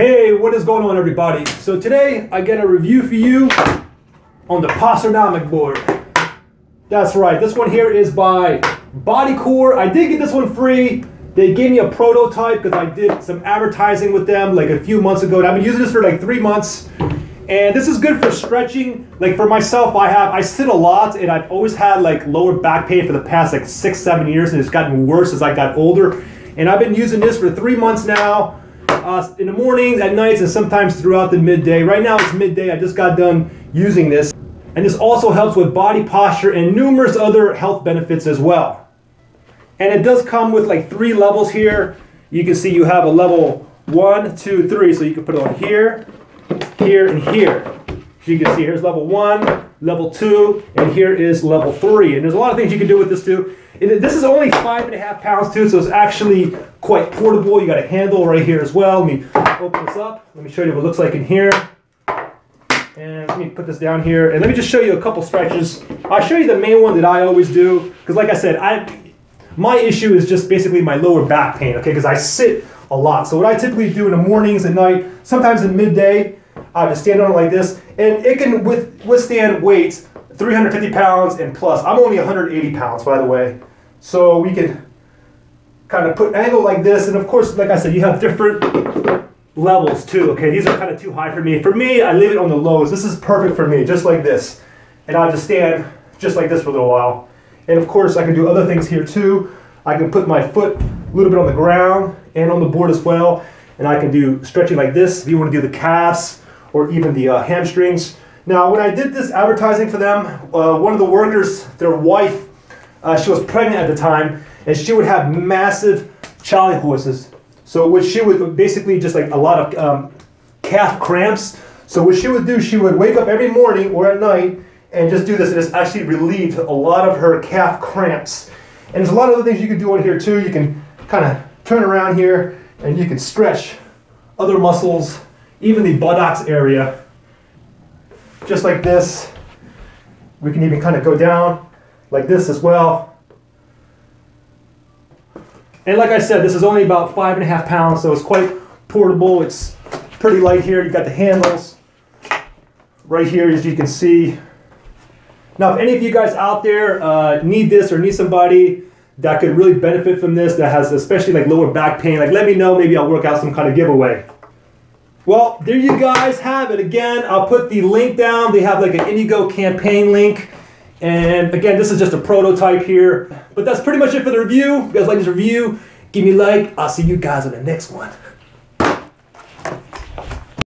Hey, what is going on everybody? So today I get a review for you on the Posturenomic board. That's right, this one here is by Bodykore. I did get this one free. They gave me a prototype because I did some advertising with them like a few months ago. And I've been using this for like three months. And this is good for stretching. Like for myself, I have, I sit a lot and I've always had like lower back pain for the past like six, seven years and it's gotten worse as I got older. And I've been using this for three months now, uh, in the mornings, at nights, and sometimes throughout the midday. Right now it's midday, I just got done using this. And this also helps with body posture and numerous other health benefits as well. And it does come with like three levels here. You can see you have a level one, two, three. So you can put it on here, here, and here. So you can see here's level one, level two, and here is level three. And there's a lot of things you can do with this too. This is only five and a half pounds too, so it's actually quite portable. You got a handle right here as well. Let me open this up. Let me show you what it looks like in here. And let me put this down here. And let me just show you a couple stretches. I'll show you the main one that I always do. Because like I said, I my issue is just basically my lower back pain, okay? Because I sit a lot. So what I typically do in the mornings and night, sometimes in midday, I just stand on it like this. And it can with, withstand weights, 350 pounds and plus. I'm only 180 pounds, by the way. So we can kind of put angle like this. And of course, like I said, you have different levels too, okay? These are kind of too high for me. For me, I leave it on the lows. This is perfect for me, just like this. And I'll just stand just like this for a little while. And of course, I can do other things here too. I can put my foot a little bit on the ground and on the board as well. And I can do stretching like this if you want to do the calves or even the uh, hamstrings. Now, when I did this advertising for them, uh, one of the workers, their wife, uh, she was pregnant at the time, and she would have massive charley horses. So what she would basically just like a lot of um, calf cramps. So what she would do, she would wake up every morning or at night and just do this. It has actually relieved a lot of her calf cramps. And there's a lot of other things you can do on here too. You can kind of turn around here and you can stretch other muscles, even the buttocks area, just like this. We can even kind of go down like this as well. And like I said, this is only about five and a half pounds, so it's quite portable. It's pretty light here. You've got the handles right here, as you can see. Now, if any of you guys out there uh, need this or need somebody that could really benefit from this, that has especially like lower back pain, like let me know. Maybe I'll work out some kind of giveaway. Well, there you guys have it. Again, I'll put the link down. They have like an Indiegogo campaign link. And again, this is just a prototype here. But that's pretty much it for the review. If you guys like this review, give me a like. I'll see you guys on the next one.